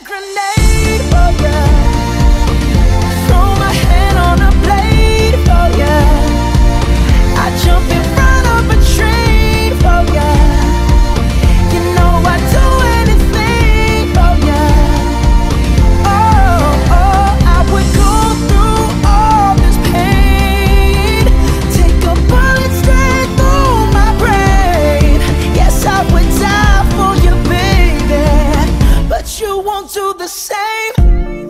grenade won't do the same.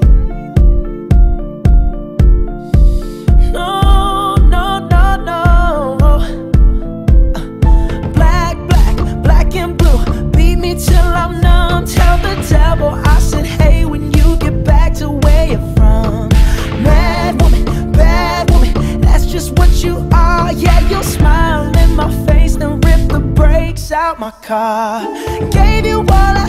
No, no, no, no. Black, black, black and blue. Beat me till I'm numb. Tell the devil I said, hey, when you get back to where you're from. Mad woman, bad woman, that's just what you are. Yeah, you'll smile in my face, then rip the brakes out my car. Gave you all I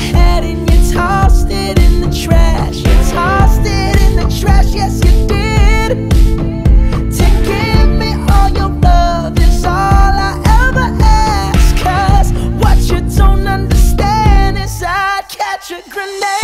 serenade.